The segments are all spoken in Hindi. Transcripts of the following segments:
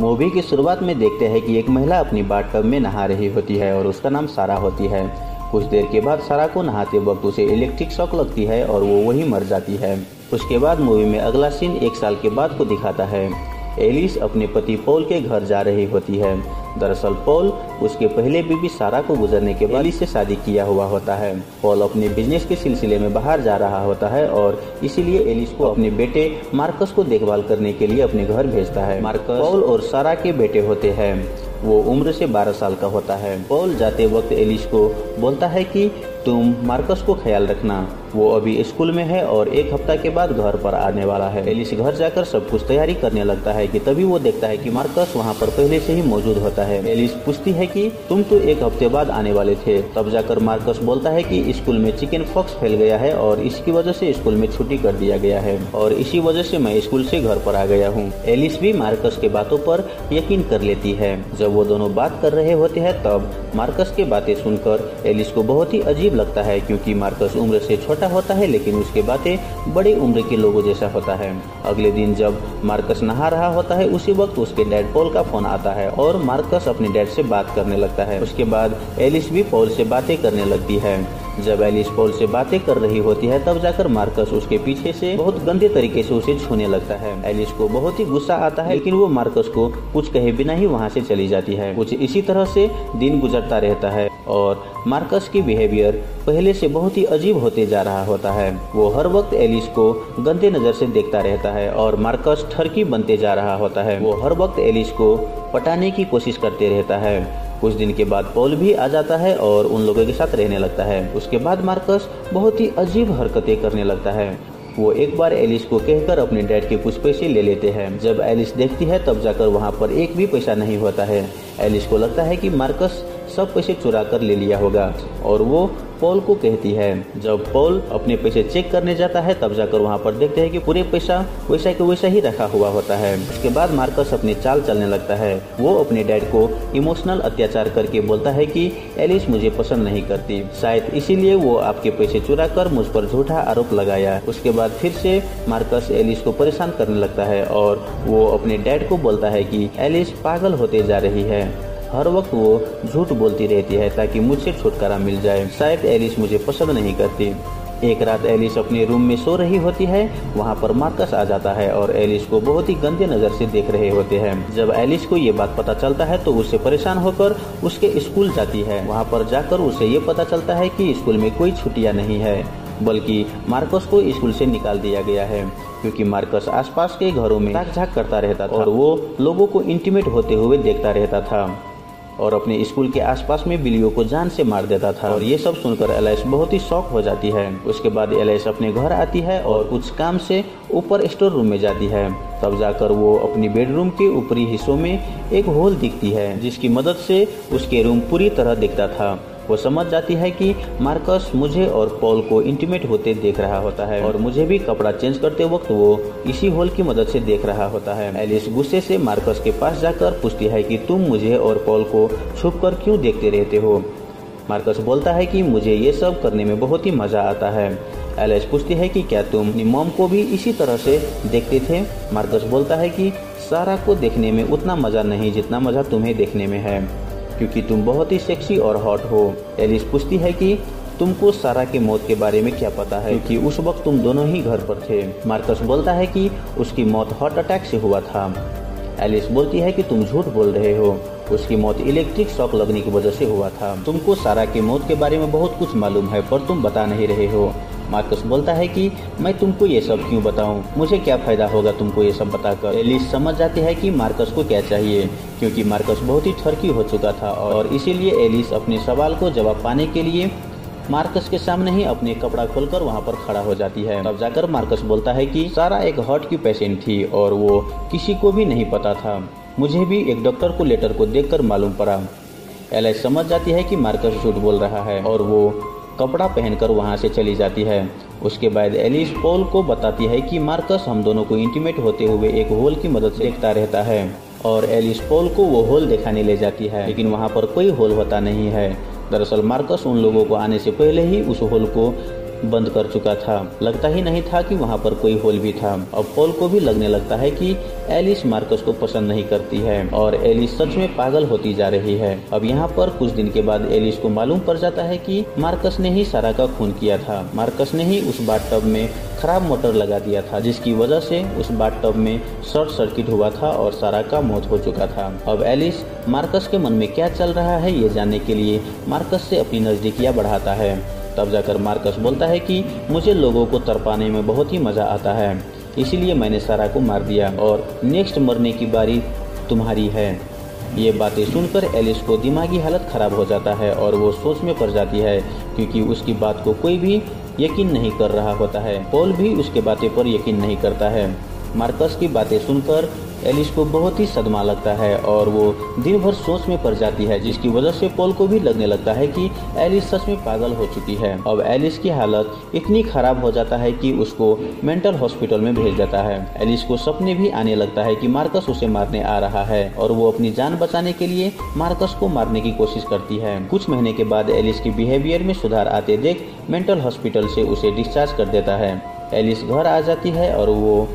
मूवी की शुरुआत में देखते हैं कि एक महिला अपनी बाट में नहा रही होती है और उसका नाम सारा होती है। कुछ देर के बाद सारा को नहाते वक्त उसे इलेक्ट्रिक शॉक लगती है और वो वहीं मर जाती है। उसके बाद मूवी में अगला सीन एक साल के बाद को दिखाता है। एलिस अपने पति पॉल के घर जा रही होती है। दरअसल पॉल उसके पहले बीबी सारा को गुजरने के बाद से शादी किया हुआ होता है। पॉल अपने बिज़नेस के सिलसिले में बाहर जा रहा होता है और इसीलिए एलिस को अपने बेटे मार्कस को देखभाल करने के लिए अपने घर भेजता है। मार्कस? पॉल और सारा के बेटे होते हैं। वो उम्र से 12 साल का होता है। पॉल जाते वक्त एलिस को बोलता है कि तुम मार्कस को ख्याल रखना। वो अभी स्कूल में है और एक हफ़्ता के बाद घर पर आने वाला है। एलिस घर जाकर सब कुछ तैयारी करने लगता है कि तभी वो देखता है कि मार्कस वहाँ पर पहले से ही मौजूद होता है एलिस पूछती है कि तुम तो एक हफ़्ते बाद आने वाले थे। तब जाकर मार्कस बोलता है कि स्कूल में चिकन फॉक्स फैल गया है और इसकी वजह से स्कूल में छुट्टी कर दिया गया है और इसी वजह से मैं स्कूल से घर पर आ गया हूँ। एलिस भी मार्कस के बातों पर यकीन कर लेती है। जब वो दोनों बात कर रहे होते हैं, तब मार्कस के बातें सुनकर एलिस को बहुत ही अजीब लगता है क्योंकि मार्कस उम्र से छोटा होता है, लेकिन उसके बातें बड़ी उम्र के लोगों जैसा होता है। अगले दिन जब मार्कस नहा रहा होता है, उसी वक्त उसके डैड पॉल का फ़ोन आता है और मार्कस अपने डैड से बात करने लगता है। उसके बाद एलिस भी पॉल से बातें करने लगती है। जब एलिस पॉल से बातें कर रही होती है, तब जाकर मार्कस उसके पीछे से बहुत गंदे तरीके से उसे छूने लगता है। एलिस को बहुत ही गुस्सा आता है, लेकिन वो मार्कस को कुछ कहे बिना ही वहाँ से चली जाती है। कुछ इसी तरह से दिन गुजरता रहता है और मार्कस की बिहेवियर पहले से बहुत ही अजीब होते जा रहा होता है। वो हर वक्त एलिस को गंदे नज़र से देखता रहता है और मार्कस ठरकी बनते जा रहा होता है। वो हर वक्त एलिस को पटाने की कोशिश करते रहता है। कुछ दिन के बाद पॉल भी आ जाता है और उन लोगों के साथ रहने लगता है। उसके बाद मार्कस बहुत ही अजीब हरकतें करने लगता है। वो एक बार एलिस को कहकर अपने डैड के कुछ पैसे ले लेते हैं। जब एलिस देखती है, तब जाकर वहाँ पर एक भी पैसा नहीं होता है। एलिस को लगता है कि मार्कस सब पैसे चुरा कर ले लिया होगा और वो पॉल को कहती है। जब पॉल अपने पैसे चेक करने जाता है, तब जाकर वहाँ पर देखते हैं कि पूरे पैसा वैसा के वैसा ही रखा हुआ होता है। उसके बाद मार्कस अपनी चाल चलने लगता है। वो अपने डैड को इमोशनल अत्याचार करके बोलता है कि, एलिस मुझे पसंद नहीं करती। शायद इसीलिए वो आपके पैसे चुरा कर मुझ पर झूठा आरोप लगाया। उसके बाद फिर से मार्कस एलिस को परेशान करने लगता है और वो अपने डैड को बोलता है कि, एलिस पागल होते जा रही है। हर वक्त वो झूठ बोलती रहती है ताकि मुझसे छुटकारा मिल जाए। शायद एलिस मुझे पसंद नहीं करती। एक रात एलिस अपने रूम में सो रही होती है, वहाँ पर मार्कस आ जाता है और एलिस को बहुत ही गंदे नज़र से देख रहे होते हैं। जब एलिस को ये बात पता चलता है तो उससे परेशान होकर उसके स्कूल जाती है। वहाँ पर जाकर उसे ये पता चलता है कि स्कूल में कोई छुट्टियाँ नहीं है, बल्कि मार्कस को स्कूल से निकाल दिया गया है, क्योंकि मार्कस आसपास के घरों में झाक करता रहता था और वो लोगों को इंटीमेट होते हुए देखता रहता था। और अपने स्कूल के आसपास में बिल्लियों को जान से मार देता था। और ये सब सुनकर एलाइस बहुत ही शौक हो जाती है। उसके बाद एलाइस अपने घर आती है और कुछ काम से ऊपर स्टोर रूम में जाती है। तब जाकर वो अपनी बेडरूम के ऊपरी हिस्सों में एक होल दिखती है, जिसकी मदद से उसके रूम पूरी तरह दिखता था। वो समझ जाती है कि मार्कस मुझे और पॉल को इंटीमेट होते देख रहा होता है और मुझे भी कपड़ा चेंज करते वक्त वो इसी होल की मदद से देख रहा होता है। एलिस गुस्से से मार्कस के पास जाकर पूछती है कि तुम मुझे और पॉल को छुप कर क्यों देखते रहते हो? मार्कस बोलता है कि मुझे ये सब करने में बहुत ही मज़ा आता है। एलिस पूछती है कि क्या तुम अपनी मॉम को भी इसी तरह से देखते थे? मार्कस बोलता है कि सारा को देखने में उतना मज़ा नहीं जितना मज़ा तुम्हें देखने में है। क्योंकि तुम बहुत ही सेक्सी और हॉट हो। एलिस पूछती है कि तुमको सारा के मौत के बारे में क्या पता है क्योंकि उस वक्त तुम दोनों ही घर पर थे? मार्कस बोलता है कि उसकी मौत हार्ट अटैक से हुआ था। एलिस बोलती है कि तुम झूठ बोल रहे हो। उसकी मौत इलेक्ट्रिक शॉक लगने की वजह से हुआ था। तुमको सारा की मौत के बारे में बहुत कुछ मालूम है, पर तुम बता नहीं रहे हो। मार्कस बोलता है कि मैं तुमको ये सब क्यों बताऊँ? मुझे क्या फ़ायदा होगा तुमको ये सब बताकर? एलिस समझ जाती है कि मार्कस को क्या चाहिए, क्योंकि मार्कस बहुत ही ठरकी हो चुका था और इसीलिए एलिस अपने सवाल को जवाब पाने के लिए मार्कस के सामने ही अपने कपड़ा खोलकर वहाँ पर खड़ा हो जाती है। तब जाकर मार्कस बोलता है कि सारा एक हार्ट की पेशेंट थी और वो किसी को भी नहीं पता था। मुझे भी एक डॉक्टर को लेटर को देखकर मालूम पड़ा। एलिस समझ जाती है कि मार्कस झूठ बोल रहा है और वो कपड़ा पहनकर वहाँ से चली जाती है। उसके बाद एलिस पॉल को बताती है कि मार्कस हम दोनों को इंटीमेट होते हुए एक होल की मदद से देखता रहता है और एलिस पॉल को वो होल दिखाने ले जाती है। लेकिन वहाँ पर कोई होल होता नहीं है। दरअसल मार्कस उन लोगों को आने से पहले ही उस होल को बंद कर चुका था। लगता ही नहीं था कि वहाँ पर कोई होल भी था। अब पॉल को भी लगने लगता है कि एलिस मार्कस को पसंद नहीं करती है और एलिस सच में पागल होती जा रही है। अब यहाँ पर कुछ दिन के बाद एलिस को मालूम पड़ जाता है कि मार्कस ने ही सारा का खून किया था। मार्कस ने ही उस बाथ टब में खराब मोटर लगा दिया था, जिसकी वजह से उस बाथ टब में शॉर्ट सर्किट हुआ था और सारा का मौत हो चुका था। अब एलिस मार्कस के मन में क्या चल रहा है, ये जानने के लिए मार्कस से अपनी नजदीकियाँ बढ़ाता है। तब जाकर मार्कस बोलता है कि मुझे लोगों को तरपाने में बहुत ही मज़ा आता है, इसीलिए मैंने सारा को मार दिया और नेक्स्ट मरने की बारी तुम्हारी है। ये बातें सुनकर एलिस को दिमागी हालत खराब हो जाता है और वो सोच में पड़ जाती है, क्योंकि उसकी बात को कोई भी यकीन नहीं कर रहा होता है। पॉल भी उसके बातें पर यकीन नहीं करता है। मार्कस की बातें सुनकर एलिस को बहुत ही सदमा लगता है और वो दिन भर सोच में पड़ जाती है, जिसकी वजह से पॉल को भी लगने लगता है कि एलिस सच में पागल हो चुकी है। अब एलिस की हालत इतनी खराब हो जाता है कि उसको मेंटल हॉस्पिटल में भेज देता है। एलिस को सपने भी आने लगता है कि मार्कस उसे मारने आ रहा है और वो अपनी जान बचाने के लिए मार्कस को मारने की कोशिश करती है। कुछ महीने के बाद एलिस की बिहेवियर में सुधार आते देख मेंटल हॉस्पिटल से उसे डिस्चार्ज कर देता है। एलिस घर आ जाती है और वो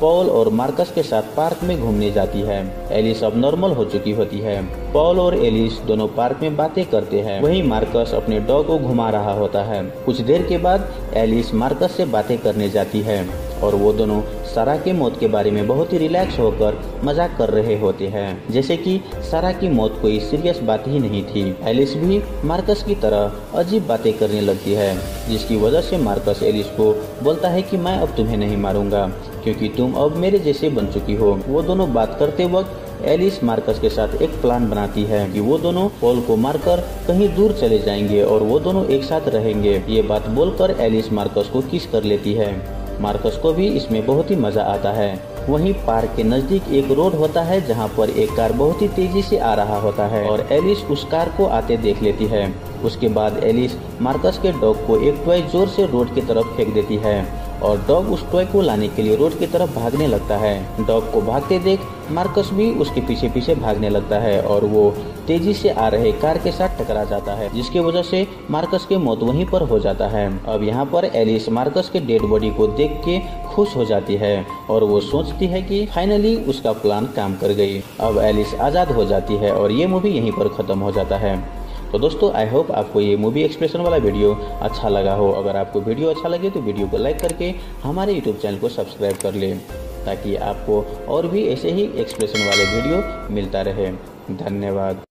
पॉल और मार्कस के साथ पार्क में घूमने जाती है। एलिस अब नॉर्मल हो चुकी होती है। पॉल और एलिस दोनों पार्क में बातें करते हैं। वहीं मार्कस अपने डॉग को घुमा रहा होता है। कुछ देर के बाद एलिस मार्कस से बातें करने जाती है। और वो दोनों सारा के मौत के बारे में बहुत ही रिलैक्स होकर मज़ाक कर रहे होते हैं। जैसे कि सारा की मौत कोई सीरियस बात ही नहीं थी। एलिस भी मार्कस की तरह अजीब बातें करने लगती है, जिसकी वजह से मार्कस एलिस को बोलता है कि मैं अब तुम्हें नहीं मारूँगा, क्योंकि तुम अब मेरे जैसे बन चुकी हो। वो दोनों बात करते वक्त एलिस मार्कस के साथ एक प्लान बनाती है कि वो दोनों पॉल को मारकर कहीं दूर चले जाएँगे और वो दोनों एक साथ रहेंगे। ये बात बोलकर एलिस मार्कस को किस कर लेती है। मार्कस को भी इसमें बहुत ही मज़ा आता है। वहीं पार्क के नज़दीक एक रोड होता है, जहाँ पर एक कार बहुत ही तेज़ी से आ रहा होता है और एलिस उस कार को आते देख लेती है। उसके बाद एलिस मार्कस के डॉग को एक टॉय ज़ोर से रोड की तरफ़ फेंक देती है। और डॉग उस टॉय को लाने के लिए रोड की तरफ़ भागने लगता है। डॉग को भागते देख मार्कस भी उसके पीछे पीछे भागने लगता है और वो तेज़ी से आ रहे कार के साथ टकरा जाता है, जिसकी वजह से मार्कस के मौत वहीं पर हो जाता है। अब यहाँ पर एलिस मार्कस के डेड बॉडी को देख के खुश हो जाती है और वो सोचती है कि फाइनली उसका प्लान काम कर गई। अब एलिस आज़ाद हो जाती है और ये मूवी यहीं पर ख़त्म हो जाता है। तो दोस्तों आई होप आपको ये मूवी एक्सप्रेशन वाला वीडियो अच्छा लगा हो। अगर आपको वीडियो अच्छा लगे तो वीडियो को लाइक करके हमारे यूट्यूब चैनल को सब्सक्राइब कर लें, ताकि आपको और भी ऐसे ही एक्सप्रेशन वाले वीडियो मिलता रहे। धन्यवाद।